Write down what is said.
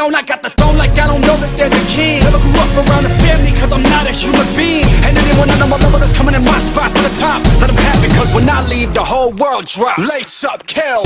known I got the throne like I don't know that they're the king. Never grew up around a family cause I'm not a human being. And anyone on my level that's coming in my spot for the top Let them have it cause when I leave the whole world drops. Lace up, kill.